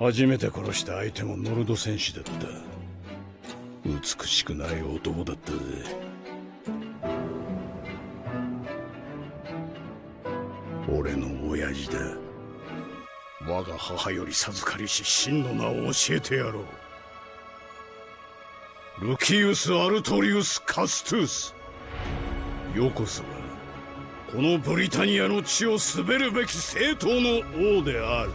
初めて殺した相手もノルド戦士だった。美しくない男だったぜ。俺の親父だ。我が母より授かりし真の名を教えてやろう。ルキウス・アルトリウス・カストゥース。よこそがこのブリタニアの地を滑るべき正当の王である。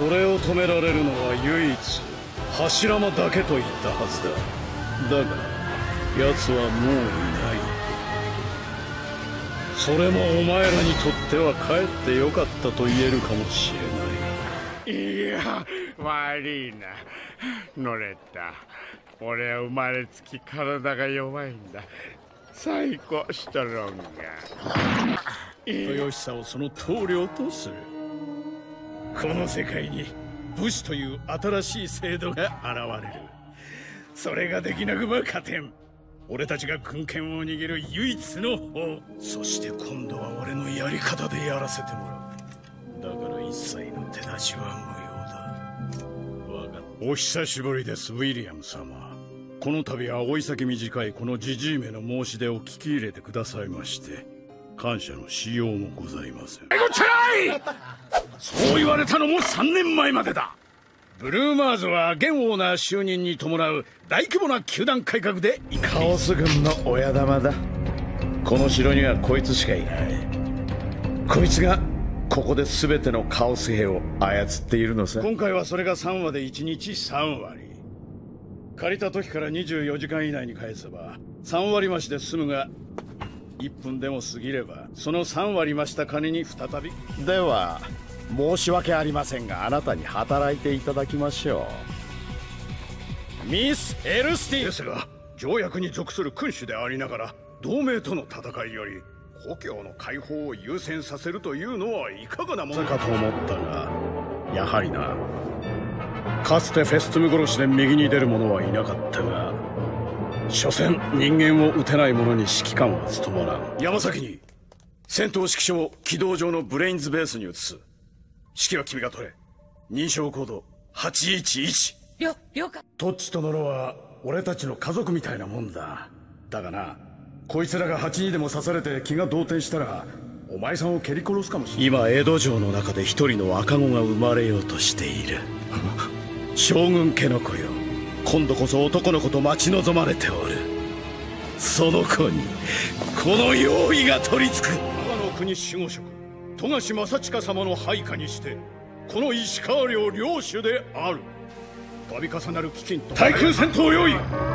俺を止められるのは唯一柱間だけと言ったはずだ。だが奴はもういない。それもお前らにとってはかえってよかったと言えるかもしれない。いや悪いな。乗れた。俺は生まれつき体が弱いんだ。最高シトロンが豊久をその棟梁とするこの世界に武士という新しい制度が現れる。それができなくば勝てん。俺たちが軍権を握る唯一の方。そして今度は俺のやり方でやらせてもらう。だから一切の手出しは無用だ。わかった。お久しぶりですウィリアム様。この度は追い先短いこのじじいめの申し出を聞き入れてくださいまして感謝のしようもございませんそう言われたのも3年前までだ。ブルーマーズは現オーナー就任に伴う大規模な球団改革でカオス軍の親玉だ。この城にはこいつしかいない。こいつがここで全てのカオス兵を操っているのさ。今回はそれが3話で1日3割。借りた時から24時間以内に返せば3割増しで済むが1分でも過ぎればその3割増した金に再び。では申し訳ありませんがあなたに働いていただきましょう。ミス・エルスティですが条約に属する君主でありながら同盟との戦いより故郷の解放を優先させるというのはいかがなものか。と思ったがやはりな。かつてフェストゥム殺しで右に出る者はいなかったが所詮人間を撃てない者に指揮官は務まらん。山崎に戦闘指揮所を軌道上のブレインズベースに移す指揮は君が取れ。認証コード811了了解。トッチとノロは俺たちの家族みたいなもんだ。だがなこいつらが蜂にでも刺されて気が動転したらお前さんを蹴り殺すかもしれない今江戸城の中で一人の赤子が生まれようとしている。将軍家の子よ。今度こそ男の子と待ち望まれておる。その子にこの用意が取り付く。我がの国守護職富樫正親様の配下にしてこの石川領領主である。度重なる飢饉と対空戦闘用意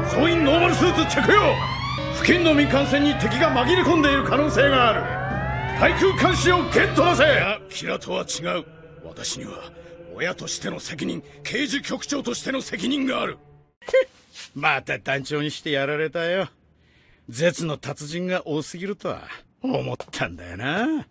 総員ノーマルスーツ着用。付近の民間船に敵が紛れ込んでいる可能性がある。対空監視をゲットなせ。いやキラとは違う。私には親としての責任刑事局長としての責任がある。また団長にしてやられたよ。絶の達人が多すぎるとは思ったんだよな